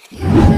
I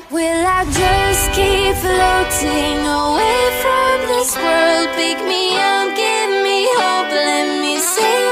I just keep floating away from this world. Pick me up, give me hope, let me say